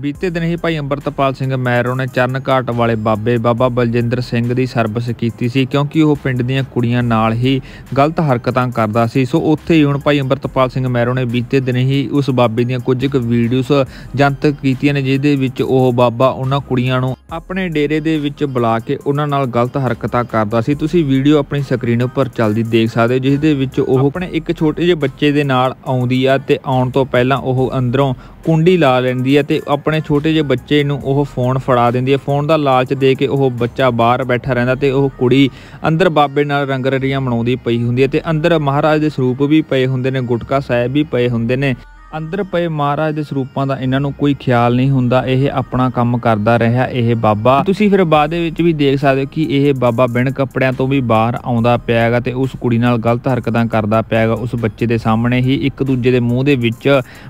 ਬੀਤੇ ਦਿਨ ਹੀ ਭਾਈ ਅੰਮ੍ਰਿਤਪਾਲ ਸਿੰਘ ਮੈਰੋ ਨੇ ਚਰਨ ਘਾਟ ਵਾਲੇ ਬਾਬੇ ਬਾਬਾ ਬਲਜਿੰਦਰ ਸਿੰਘ ਦੀ ਸਰਵਿਸ ਕੀਤੀ ਸੀ, ਕਿਉਂਕਿ ਉਹ ਪਿੰਡ ਦੀਆਂ ਕੁੜੀਆਂ ਨਾਲ ਹੀ ਗਲਤ ਹਰਕਤਾਂ ਕਰਦਾ ਸੀ। ਸੋ ਉੱਥੇ ਹੀ ਹੁਣ ਭਾਈ ਅੰਮ੍ਰਿਤਪਾਲ ਸਿੰਘ ਮੈਰੋ ਨੇ ਬੀਤੇ ਦਿਨ ਹੀ ਉਸ ਬਾਬੇ ਦੀਆਂ ਕੁਝ ਕੁ ਵੀਡੀਓਜ਼ ਜਨਤਕ ਕੀਤੀਆਂ ਨੇ, ਜਿਹਦੇ ਵਿੱਚ ਉਹ ਬਾਬਾ ਉਹਨਾਂ ਕੁੜੀਆਂ ਨੂੰ ਆਪਣੇ ਡੇਰੇ ਦੇ ਵਿੱਚ ਬੁਲਾ ਕੇ ਉਹਨਾਂ ਨਾਲ ਗਲਤ ਹਰਕਤਾਂ ਕਰਦਾ ਸੀ। ਤੁਸੀਂ ਵੀਡੀਓ ਆਪਣੀ ਸਕਰੀਨ ਉੱਪਰ ਚੱਲਦੀ ਦੇਖ ਸਕਦੇ ਹੋ ਜਿਸ ਦੇ ਵਿੱਚ ਉਹ ਆਪਣੇ ਇੱਕ ਛੋਟੇ ਜਿਹੇ ਬੱਚੇ ਦੇ ਨਾਲ ਆਉਂਦੀ ਆ ਤੇ ਆਉਣ ਤੋਂ ਪਹਿਲਾਂ ਉਹ ਅੰਦਰੋਂ ਕੁੰਡੀ ਲਾ ਲੈਂਦੀ ਹੈ ਤੇ ਆਪਣੇ ਛੋਟੇ ਜਿਹੇ ਬੱਚੇ ਨੂੰ ਉਹ ਫੋਨ ਫੜਾ ਦਿੰਦੀ ਹੈ ਫੋਨ ਦਾ ਲਾਲਚ ਦੇ ਕੇ ਉਹ ਬੱਚਾ ਬਾਹਰ ਬੈਠਾ ਰਹਿੰਦਾ ਤੇ ਉਹ ਕੁੜੀ ਅੰਦਰ ਬਾਬੇ ਨਾਲ ਰੰਗਰਰੀਆਂ ਮਨਾਉਂਦੀ ਪਈ ਹੁੰਦੀ ਹੈ ਤੇ ਅੰਦਰ ਮਹਾਰਾਜ ਦੇ ਸਰੂਪ ਵੀ ਪਏ ਹੁੰਦੇ ਨੇ, ਗੁਟਕਾ ਸਾਹਿਬ ਵੀ ਪਏ ਹੁੰਦੇ ਨੇ। ਅੰਦਰ ਪਏ ਮਹਾਰਾਜ ਦੇ ਸਰੂਪਾਂ ਦਾ ਇਹਨਾਂ ਨੂੰ ਕੋਈ ਖਿਆਲ ਨਹੀਂ ਹੁੰਦਾ, ਇਹ ਆਪਣਾ ਕੰਮ ਕਰਦਾ ਰਿਹਾ, ਇਹ ਬਾਬਾ। ਤੁਸੀਂ ਫਿਰ ਬਾਅਦ ਦੇ ਵਿੱਚ ਵੀ ਦੇਖ ਸਕਦੇ ਹੋ ਕਿ ਇਹ ਬਾਬਾ ਬਿਨ ਕੱਪੜਿਆਂ ਤੋਂ ਵੀ ਬਾਹਰ ਆਉਂਦਾ ਪਿਆ ਤੇ ਉਸ ਕੁੜੀ ਨਾਲ ਗਲਤ ਹਰਕਤਾਂ ਕਰਦਾ ਪਿਆ ਹੈਗਾ ਉਸ ਬੱਚੇ ਦੇ ਸਾਹਮਣੇ ਹੀ ਇੱਕ ਦੂਜੇ ਦੇ ਮੂੰਹ ਦੇ ਵਿੱਚ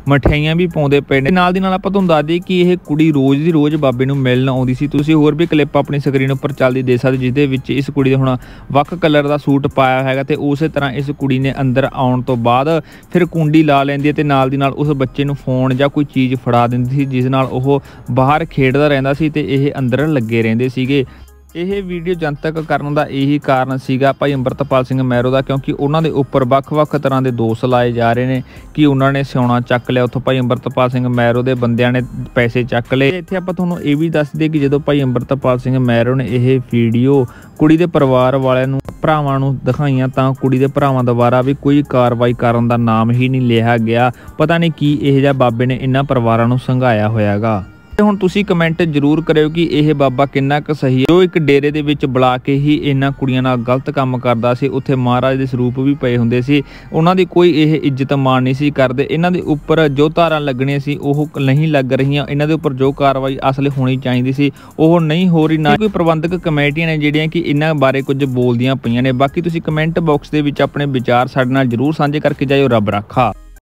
ਮਠਿਆਈਆਂ ਵੀ ਪਾਉਂਦੇ ਪਏ ਨੇ। ਨਾਲ ਦੀ ਨਾਲ ਆਪਾਂ ਤੁਹਾਨੂੰ ਦੱਸ ਦਈਏ ਕਿ ਇਹ ਕੁੜੀ ਰੋਜ਼ ਦੀ ਰੋਜ਼ ਬਾਬੇ ਨੂੰ ਮਿਲਣ ਆਉਂਦੀ ਸੀ। ਤੁਸੀਂ ਹੋਰ ਵੀ ਕਲਿੱਪ ਆਪਣੀ ਸਕਰੀਨ ਉੱਪਰ ਚੱਲਦੀ ਦੇ ਸਕਦੇ ਜਿਸ ਦੇ ਵਿੱਚ ਇਸ ਕੁੜੀ ਦੇ ਹੁਣ ਵੱਖ ਕਲਰ ਦਾ ਸੂਟ ਪਾਇਆ ਹੈਗਾ ਤੇ ਉਸੇ ਤਰ੍ਹਾਂ ਇਸ ਕੁੜੀ ਨੇ ਅੰਦਰ ਆਉਣ ਤੋਂ ਬਾਅਦ ਫਿਰ ਕੁੰਡੀ ਲਾ ਲੈਂਦੀ ਹੈ ਤੇ ਨਾਲ ਦੀ ਨਾਲ ਉਸ ਬੱਚੇ ਨੂੰ ਫੋਨ ਜਾਂ ਕੋਈ ਚੀਜ਼ ਫੜਾ ਦਿੰਦੀ ਸੀ, ਜਿਸ ਨਾਲ ਉਹ ਬਾਹਰ ਖੇਡਦਾ ਰਹਿੰਦਾ ਸੀ ਤੇ ਇਹ ਅੰਦਰ ਲੱਗੇ ਰਹਿੰਦੇ ਸੀਗੇ। ਇਹ ਵੀਡੀਓ ਜਨਤਕ ਕਰਨ ਦਾ ਇਹੀ ਕਾਰਨ ਸੀਗਾ ਭਾਈ ਅੰਮ੍ਰਿਤਪਾਲ ਸਿੰਘ ਮੈਰੋ ਦਾ, ਕਿਉਂਕਿ ਉਹਨਾਂ ਦੇ ਉੱਪਰ ਵੱਖ-ਵੱਖ ਤਰ੍ਹਾਂ ਦੇ ਦੋਸ਼ ਲਾਏ ਜਾ ਰਹੇ ਨੇ, ਕਿ ਉਹਨਾਂ ਨੇ ਸਿਉਣਾ ਚੱਕ ਲਿਆ। ਉੱਥੋਂ ਭਾਈ ਅੰਮ੍ਰਿਤਪਾਲ ਸਿੰਘ ਮੈਰੋ ਦੇ ਬੰਦਿਆਂ ਨੇ ਪੈਸੇ ਚੱਕ ਲਏ। ਇੱਥੇ ਆਪਾਂ ਤੁਹਾਨੂੰ ਇਹ ਵੀ ਦੱਸ ਦਈਏ ਕਿ ਜਦੋਂ ਭਾਈ ਅੰਮ੍ਰਿਤਪਾਲ ਸਿੰਘ ਮੈਰੋ ਨੇ ਇਹ ਵੀਡੀਓ ਕੁੜੀ ਦੇ ਪਰਿਵਾਰ ਵਾਲਿਆਂ ਨੂੰ ਭਰਾਵਾਂ ਨੂੰ ਦਿਖਾਈਆਂ ਤਾਂ ਕੁੜੀ ਦੇ ਭਰਾਵਾਂ ਦੁਆਰਾ ਵੀ ਕੋਈ ਕਾਰਵਾਈ ਕਰਨ ਦਾ ਨਾਮ ਹੀ ਨਹੀਂ ਲਿਆ ਗਿਆ। ਪਤਾ ਨਹੀਂ ਕੀ ਇਹ ਜਿਹਾ ਬਾਬੇ ਨੇ ਇਹਨਾਂ ਪਰਿਵਾਰਾਂ ਨੂੰ ਸੰਘਾਇਆ ਹੋਇਆਗਾ। ਤੇ ਹੁਣ ਤੁਸੀਂ ਕਮੈਂਟ ਜ਼ਰੂਰ ਕਰਿਓ ਕਿ ਇਹ ਬਾਬਾ ਕਿੰਨਾ ਕੁ ਸਹੀ ਹੈ। ਜੋ ਇੱਕ ਡੇਰੇ ਦੇ ਵਿੱਚ ਬੁਲਾ ਕੇ ਹੀ ਇਹਨਾਂ ਕੁੜੀਆਂ ਨਾਲ ਗਲਤ ਕੰਮ ਕਰਦਾ ਸੀ, ਉੱਥੇ ਮਹਾਰਾਜ ਦੇ ਸਰੂਪ ਵੀ ਪਏ ਹੁੰਦੇ ਸੀ। ਉਹਨਾਂ ਦੀ ਕੋਈ ਇਹ ਇੱਜ਼ਤ ਮਾਣ ਨਹੀਂ ਸੀ ਕਰਦੇ। ਇਹਨਾਂ ਦੇ ਉੱਪਰ ਜੋ ਧਾਰਾਂ ਲੱਗਣੀਆਂ ਸੀ, ਉਹ ਨਹੀਂ ਲੱਗ ਰਹੀਆਂ। ਇਹਨਾਂ ਦੇ ਉੱਪਰ ਜੋ ਕਾਰਵਾਈ ਅਸਲ ਹੋਣੀ ਚਾਹੀਦੀ ਸੀ, ਉਹ ਨਹੀਂ ਹੋ ਰਹੀ। ਨਾ ਕੋਈ ਪ੍ਰਬੰਧਕ ਕਮੇਟੀਆਂ ਨੇ ਜਿਹੜੀਆਂ ਕਿ ਇਹਨਾਂ ਬਾਰੇ ਕੁਝ ਬੋਲਦੀਆਂ ਪਈਆਂ ਨੇ। ਬਾਕੀ ਤੁਸੀਂ ਕਮੈਂਟ ਬਾਕਸ ਦੇ ਵਿੱਚ ਆਪਣੇ ਵਿਚਾਰ ਸਾਡੇ ਨਾਲ ਜ਼ਰੂਰ ਸਾਂਝੇ ਕਰਕੇ ਜਾਇਓ। ਰੱਬ ਰਾਖਾ।